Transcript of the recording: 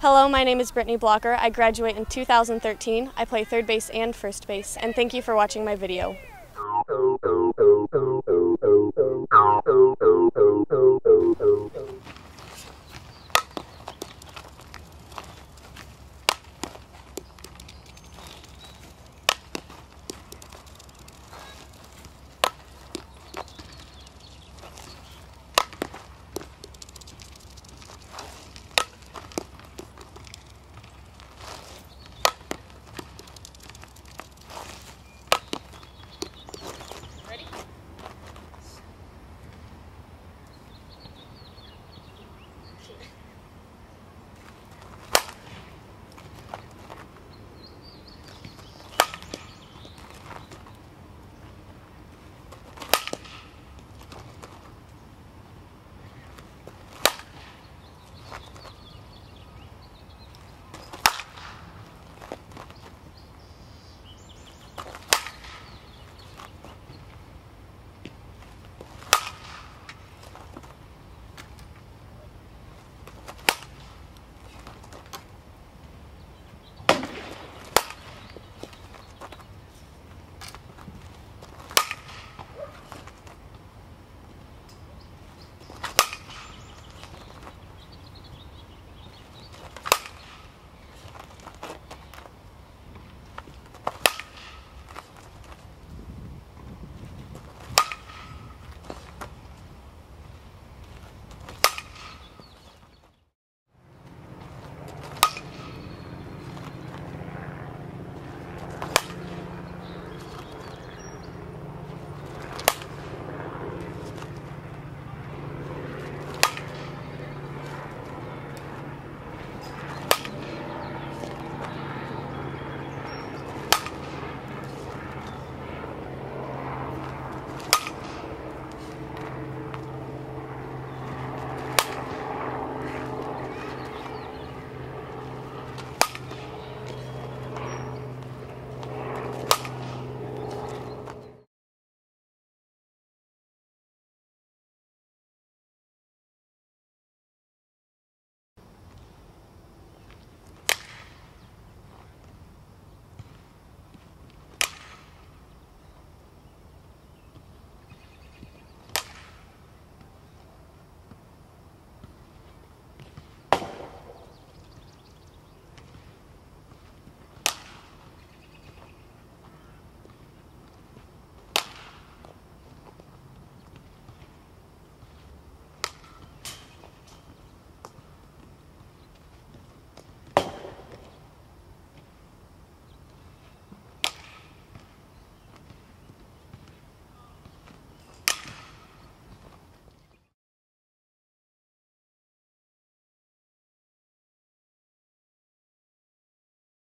Hello, my name is Brittney Blokker. I graduate in 2013. I play third base and first base, and thank you for watching my video.